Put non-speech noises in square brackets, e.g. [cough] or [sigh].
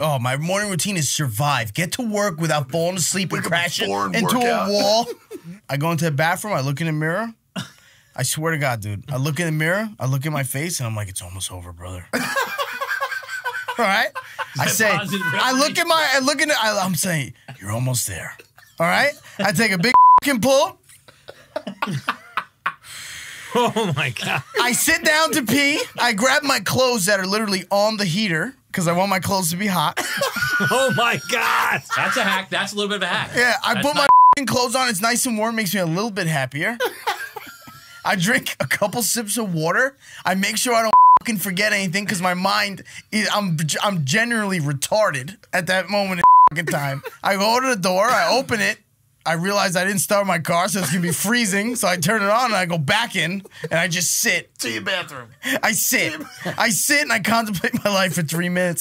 Oh, my morning routine is survive. Get to work without falling asleep and crashing into work a wall. [laughs] I go into the bathroom. I look in the mirror. I swear to God, dude. I look in the mirror. I look at my face, and I'm like, it's almost over, brother. [laughs] All right. I say, I look at my, I look in, the, I, I'm saying, you're almost there. All right. I take a big [laughs] fucking pull. Oh my god. I sit down to pee. I grab my clothes that are literally on the heater because I want my clothes to be hot. [laughs] Oh my god. That's a hack. That's a little bit of a hack. Yeah, I That's put my not- fing [laughs] clothes on. It's nice and warm. Makes me a little bit happier. [laughs] I drink a couple sips of water. I make sure I don't fucking forget anything because my mind, is, I'm I'm generally retarded at that moment in fucking time. I go to the door. I open it. I realized I didn't start my car, so it's gonna be [laughs] freezing. So I turn it on and I go back in and I just sit. To your bathroom. I sit. I sit and I contemplate my life for three minutes.